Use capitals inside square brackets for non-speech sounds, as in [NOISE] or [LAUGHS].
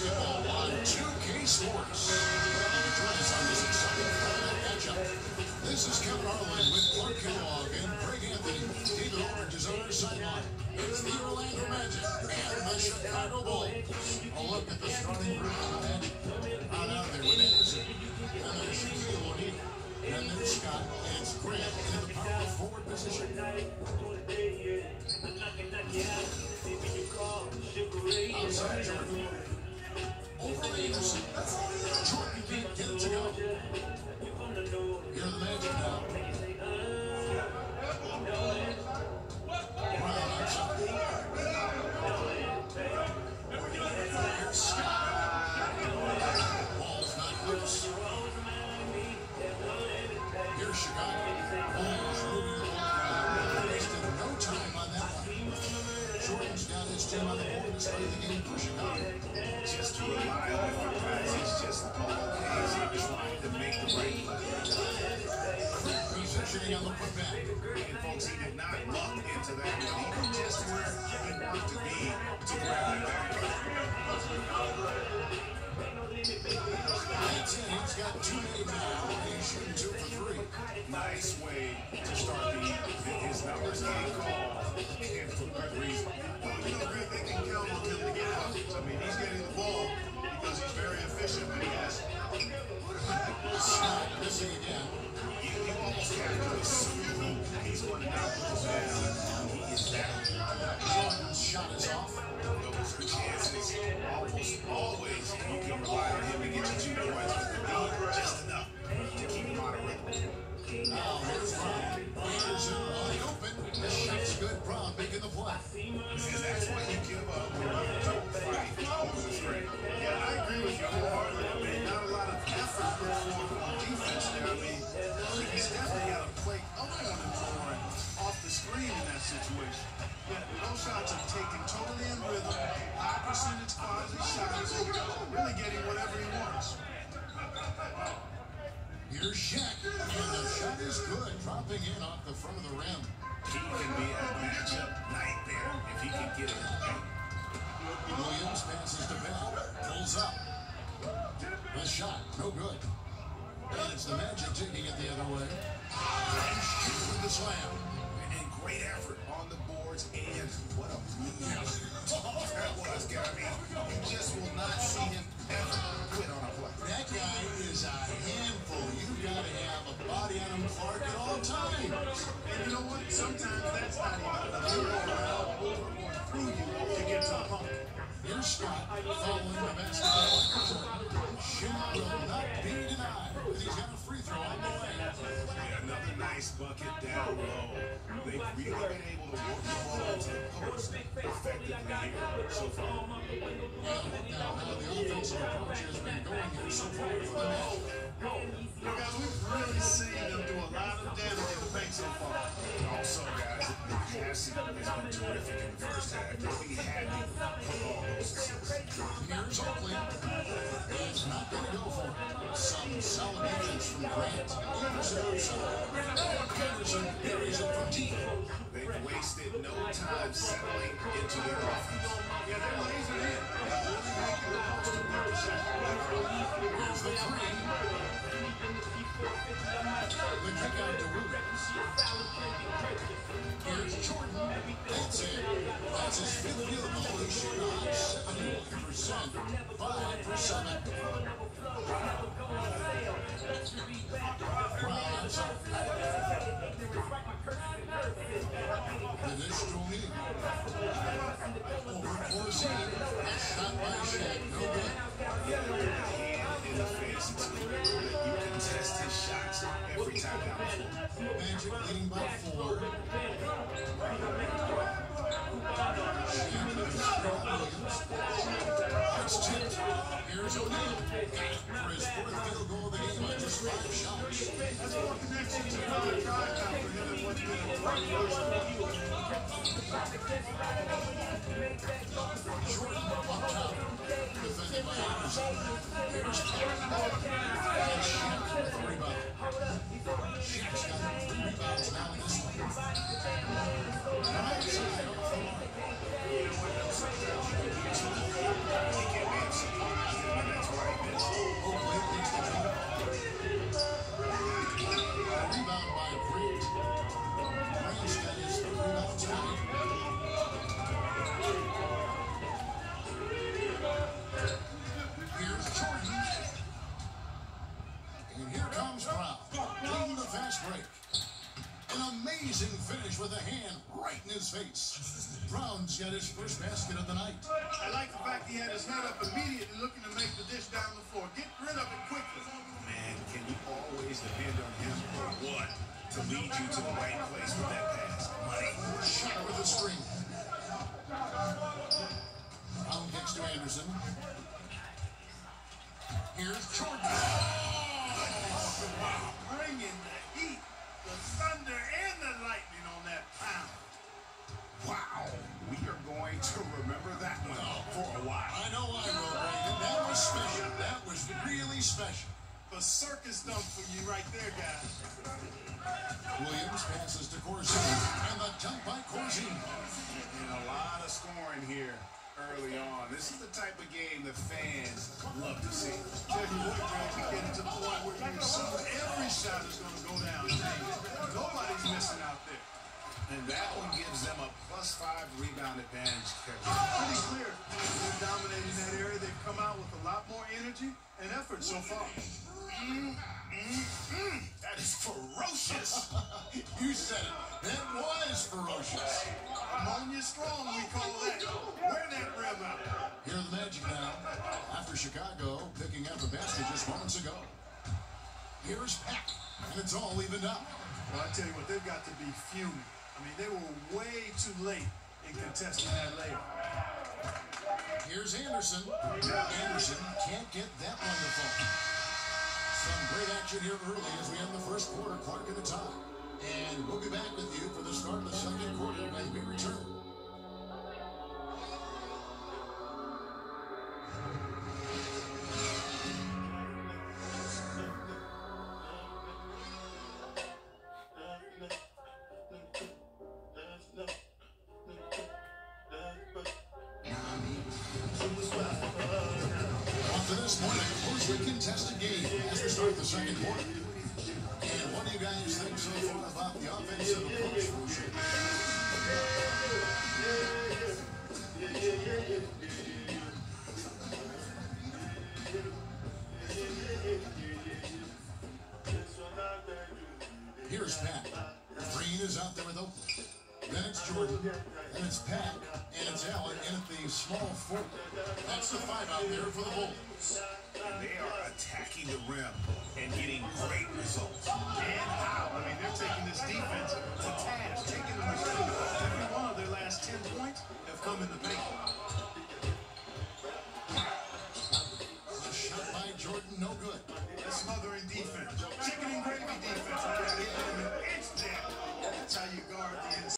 basketball on 2K Sports. Join us on this exciting Friday matchup. This is Kevin Harlan with Clark Kellogg and Greg Anthony. David Aldridge is on our sideline. It's the Orlando Magic and the Chicago Bulls. A look at the starting group of the Magic. Out out there with Anderson. And there's Shaquille O'Neal. And there's Scott. And it's Grant in the power forward position. Outside Jordan. Over Anderson. Jordan can't get it to go. You're the Magic now. Start the game for Chicago. Just to rely on him, guys. He's just always trying to make the right play. Positioning on the putback. And folks, he did not luck into that one. He just where he wanted to be to grab that. He's got two now. He's shooting two for three. Nice way to start the, his numbers getting called, and for good reason. Always you can rely on him to get you two points with just enough to keep him on a rhythm. Now here's Brown. Open. The shot's good. Brown making the play. That's Here's Shaq. And the shot is good. Dropping in off the front of the rim. He can be a matchup nightmare if he can get it. Williams passes to Bell. Pulls up. The shot, no good. And it's the Magic taking it the other way. And shoot with the slam. And great effort on the boards and what a move [LAUGHS] oh, that was, Gabby. You just will not see him ever quit on a play. That guy is a handful. You've got to have a body on him, Clark, at all times. And you know what? Sometimes that's not enough. You go around over or through you to get to the pump. Here's Scott following the basketball. Shot will not be denied. He's got a free throw on the way. Yeah, another nice bucket down low. They've really been able to work the ball to the post effectively here so far. Well, now how the offensive approach has been going here so far for the Magic. Look, guys, we've really seen them do a lot of damage in the paint so far. Also, guys, the passing has been terrific in the first half. They'll be happy for all those assists. Here's Oakley. He's not going to go for it. Some solid defense from Grant. Anderson outside. Anderson buries it from deep. They've wasted no time settling into their offense. They're really making the most by. To Scott Williams. It's tipped. Here's O'Neal. For the game on just five shots. That's connection to another drive now him than what's been a great version. This one. Got his first basket of the night. I like the fact he had his head up immediately looking to make the dish down the floor. Get rid of it quickly. Man, can you always depend on him for what? To lead you to the right place with that pass. Money. Shot with a screen. Brown kicks to Anderson. Here's Jordan. Really special. The circus dump for you right there, guys. Williams passes to Corzine, and the dunk by Corzine. And a lot of scoring here early on. This is the type of game the fans love to see. Tell you what, Greg, you're getting to the point where you assume every shot is going to go down. Nobody's missing out there. And that one gives them a plus five rebound advantage. Kevin. Pretty clear. They're dominating that area. They've come out with a lot more energy and effort so far. Mm, mm, mm. That is ferocious. [LAUGHS] You said it. That was ferocious. Ammonia strong, we call that. Wear that rim out. Here the Magic now, after Chicago picking up a basket just moments ago. Here's Peck, and it's all evened up. Well, I tell you what, they've got to be fuming. I mean, they were way too late in contesting that layup. Here's Anderson. Anderson can't get that one to fall. Some great action here early as we end the first quarter. Clark in the top. And we'll be back with you for the start of the second quarter when we return. Start the second quarter. And what do you guys think so far about the offensive approach Chicago? Here's Pat. Green is out there with Oakley. Then it's Jordan. Then it's Pat. And it's Allen in at the small forward. That's the five out there for the Bulls. They are attacking the rim and getting great results. And how? I mean, they're taking this defense to task, taking them